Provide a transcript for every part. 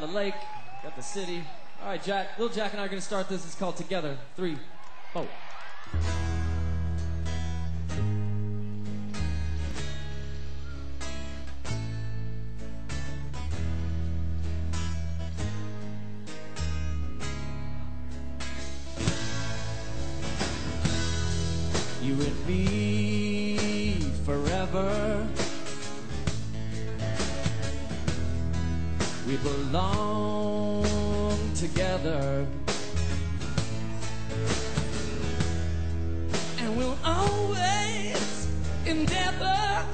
the lake, got the city. All right, Jack, little Jack and I are gonna start this. It's called Together. Three, four. You and me belong together. And we'll always endeavor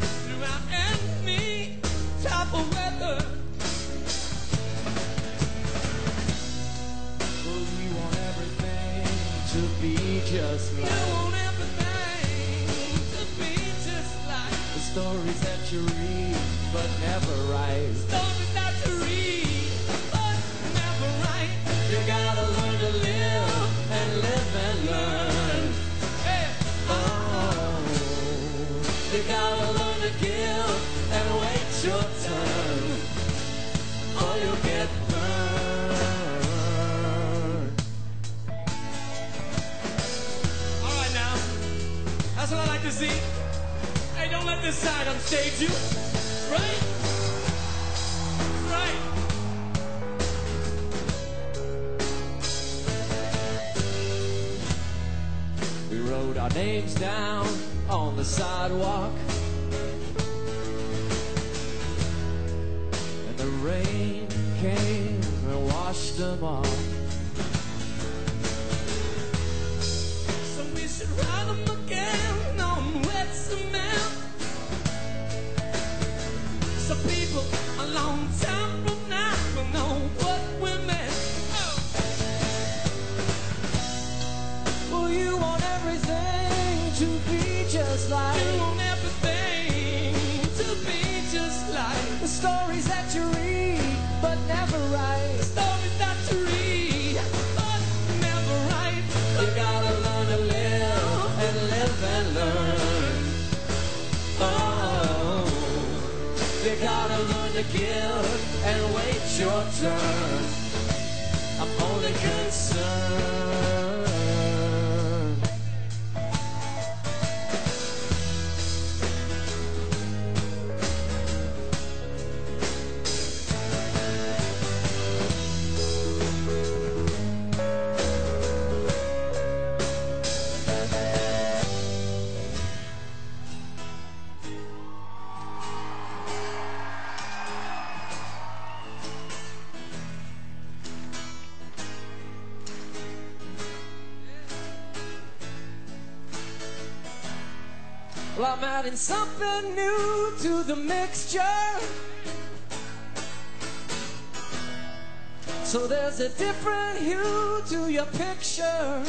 throughout any type of weather. Well, you want everything to be just like. Stories that you read but never write. Stories that you read but never write. You gotta learn to live and live and learn. Hey. Oh, you gotta learn to give and wait your turn or you'll get burned. All right now, that's what I like to see. Hey, don't let this side upstage you. Right? Right. We wrote our names down on the sidewalk. And the rain came and washed them off. You gotta learn to give and wait your turn. I'm only concerned. Well, I'm adding something new to the mixture. So there's a different hue to your picture.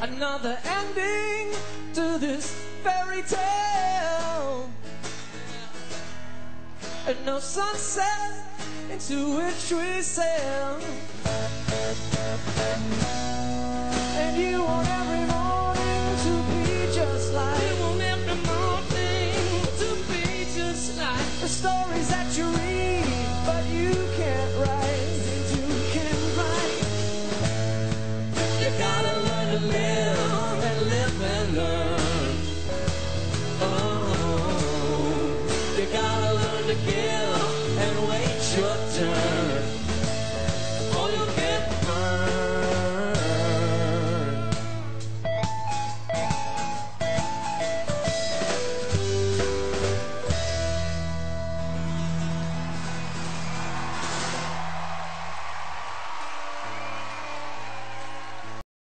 Another ending to this fairy tale. And no sunset into which we sail. And you want every Oh You gotta learn to give